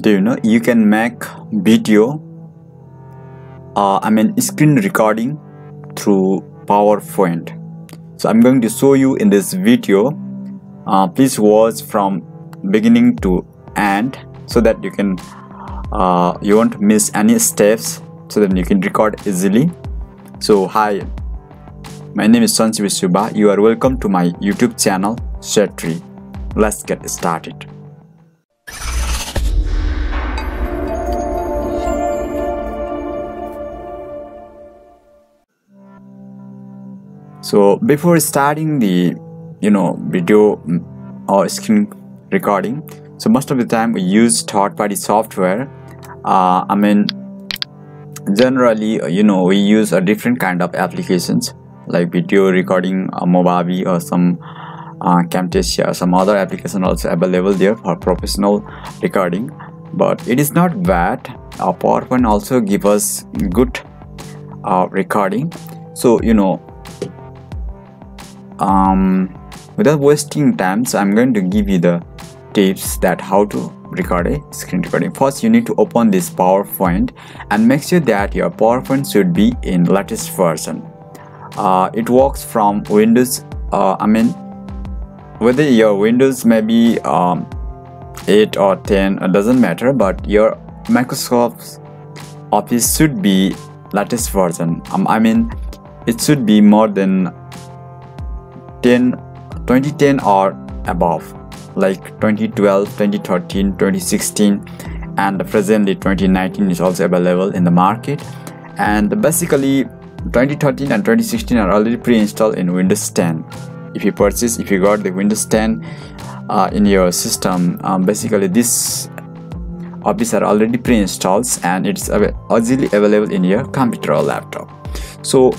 do you know you can make video uh, I mean screen recording through PowerPoint. So I'm going to show you in this video uh, please watch from beginning to end so that you can uh, you won't miss any steps so then you can record easily. So hi my name is Sanjeev Subha you are welcome to my YouTube channel Saetry. Let's get started so before starting the you know video mm, or screen recording so most of the time we use third-party software. Uh, I mean generally uh, you know we use a different kind of applications like video recording uh, Movavi or some uh, Camtasia or some other application also available there for professional recording. But it is not bad. Uh, PowerPoint also give us good uh, recording. So you know um, without wasting time so i'm going to give you the tips that how to record a screen recording. First you need to open this powerpoint and make sure that your powerpoint should be in latest version. Uh, it works from windows uh, i mean whether your windows may be um, 8 or 10 it doesn't matter but your microsoft office should be latest version. Um, i mean it should be more than 10 2010 or above like 2012 2013 2016 and presently 2019 is also available in the market. And basically 2013 and 2016 are already pre-installed in windows 10 if you purchase if you got the windows 10 uh, in your system um, basically this office are already pre-installed and it's easily available in your computer or laptop. So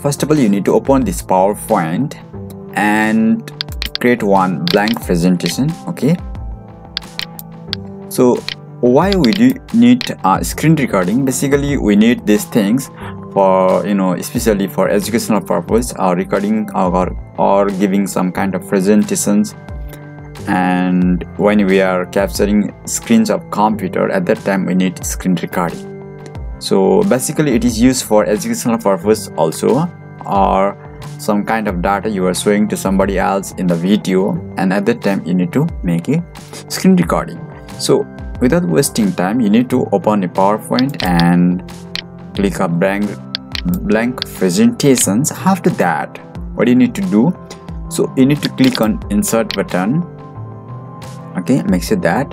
first of all you need to open this powerpoint and create one blank presentation okay? So why we do need uh, screen recording? Basically we need these things for you know especially for educational purpose or recording or, or giving some kind of presentations. And when we are capturing screens of computer at that time we need screen recording. So basically it is used for educational purpose also or some kind of data you are showing to somebody else in the video and at that time you need to make a screen recording. So without wasting time you need to open a powerpoint and click a blank blank presentations. After that what you need to do so you need to click on insert button okay make sure that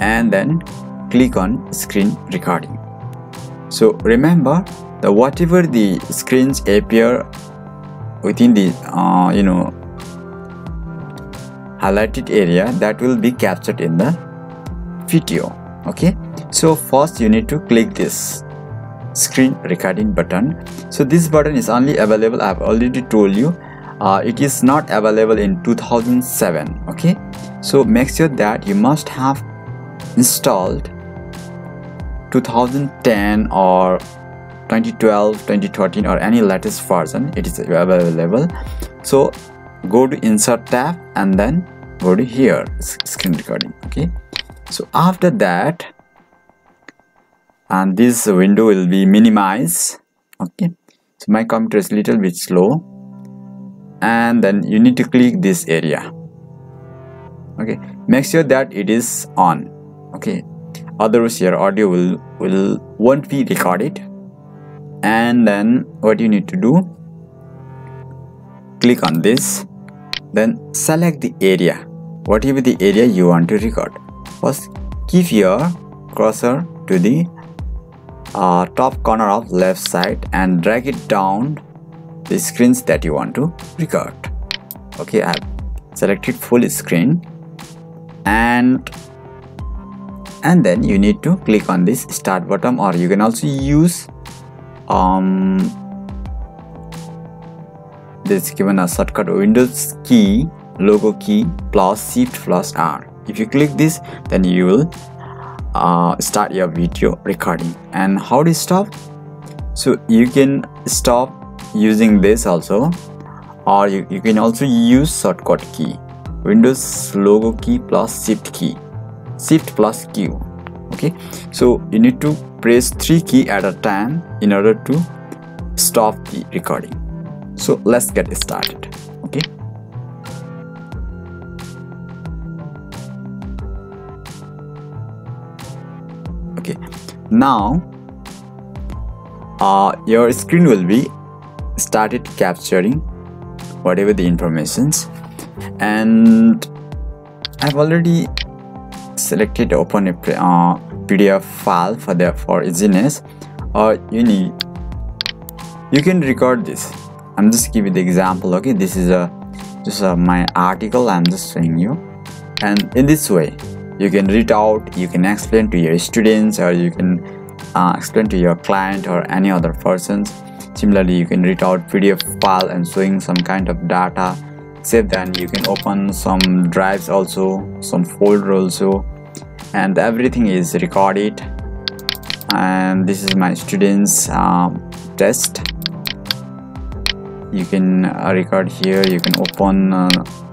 and then click on screen recording. So remember that whatever the screens appear within the uh, you know highlighted area that will be captured in the video okay? So first you need to click this screen recording button. So this button is only available i've already told you uh, it is not available in 2007 okay? So make sure that you must have installed 2010 or 2012 2013 or any latest version it is available. So go to insert tab and then go to here screen recording okay? So after that and this window will be minimized okay? So my computer is little bit slow. And then you need to click this area okay? Make sure that it is on okay? Otherwise your audio will will won't be recorded and then what you need to do click on this then select the area. Whatever the area you want to record. First keep your cursor to the uh, top corner of left side and drag it down the screens that you want to record. Okay i've selected full screen. And and then you need to click on this start button or you can also use um, this given a shortcut windows key logo key plus shift plus r. If you click this then you will uh, start your video recording. And how to stop? So you can stop using this also or you, you can also use shortcut key windows logo key plus shift key shift plus q okay. So you need to press three key at a time in order to stop the recording. So let's get started. Okay. Okay. Now uh, your screen will be started capturing whatever the informations. And I've already selected open a uh, PDF file for the for easiness or you need you can record this. I'm just giving the example okay? This is a just a, my article. I'm just showing you. And in this way you can read out you can explain to your students or you can uh, explain to your client or any other persons. Similarly you can read out pdf file and showing some kind of data. Save then you can open some drives also some folder also and everything is recorded. And this is my students um, test. You can uh, record here. You can open uh,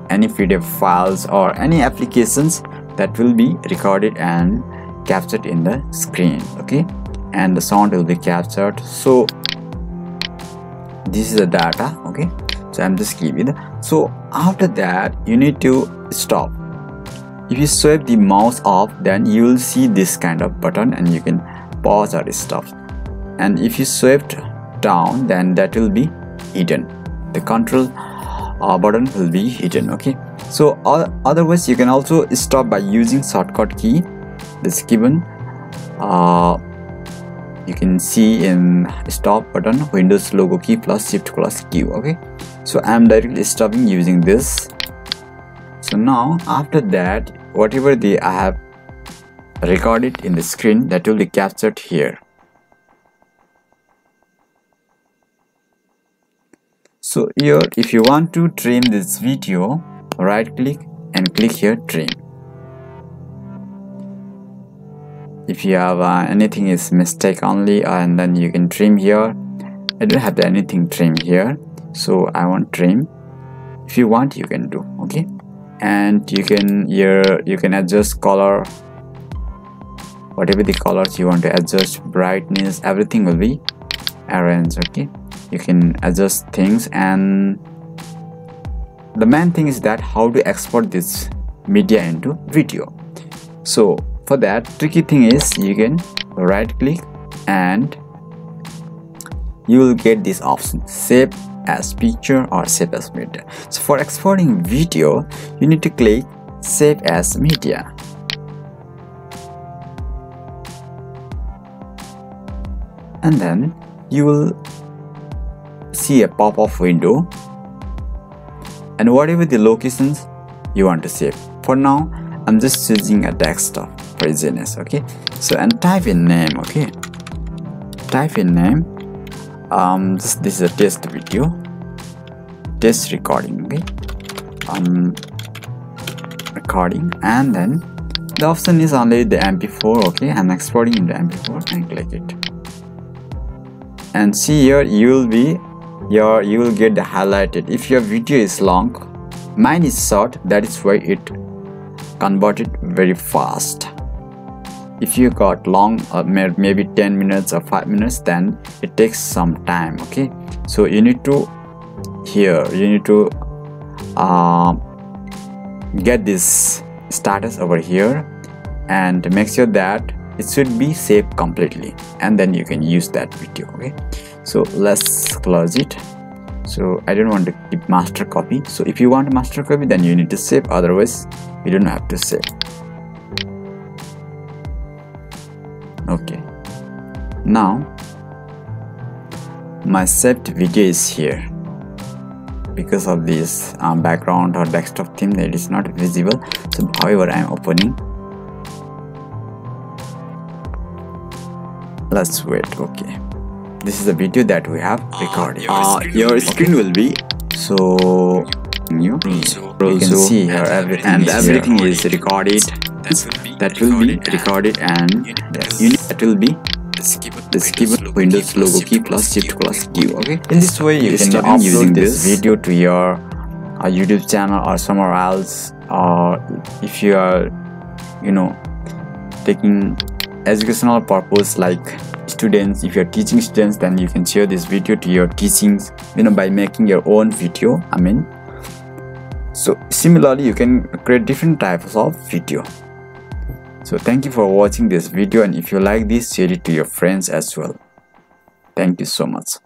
any pdf files or any applications that will be recorded and captured in the screen okay? And the sound will be captured. So this is the data okay? So i'm just giving it so after that you need to stop if you swipe the mouse up then you will see this kind of button and you can pause or stop. And if you swipe down then that will be hidden. The control uh, button will be hidden okay? So uh, otherwise you can also stop by using shortcut key. This given uh, you can see in stop button windows logo key plus shift plus q okay? So i'm directly stopping using this so now after that whatever the i have recorded in the screen that will be captured here. So here if you want to trim this video right click and click here trim. If you have uh, anything is mistake only uh, and then you can trim here. I don't have anything trim here so I want trim. If you want you can do okay and you can here you can adjust color. Whatever the colors you want to adjust brightness everything will be arranged okay? You can adjust things and the main thing is that how to export this media into video. So for that tricky thing is you can right click and you will get this option. Save as picture or save as media. So for exporting video you need to click save as media. And then you will see a pop-up window. And whatever the locations you want to save? For now i'm just choosing a desktop for easiness okay? So and type in name okay? Type in name um this, this is a test video. Test recording okay? Um recording. And then the option is only the mp4 okay? I'm exporting in the mp4 and click it. And see here you will be your you will get the highlighted. If your video is long mine is short that is why it converted very fast if you got long uh, maybe 10 minutes or 5 minutes then it takes some time okay? So you need to here you need to uh, get this status over here and make sure that it should be saved completely and then you can use that video okay? So let's close it. So i don't want to keep master copy. So if you want master copy then you need to save. Otherwise you don't have to save okay. Now my saved video is here. Because of this um, background or desktop theme that is not visible. So however i am opening. Let's wait. Okay. This is the video that we have recorded. uh, your screen will be so new. So you can see here everything and everything is recorded that will be recorded and unit that will be the skip windows logo key plus shift plus q. okay? In this way you, can upload using this video to your uh, youtube channel or somewhere else or if you are you know taking educational purpose like students if you're teaching students then you can share this video to your teachings you know by making your own video i mean. So similarly you can create different types of video so thank you for watching this video and if you like this share it to your friends as well. Thank you so much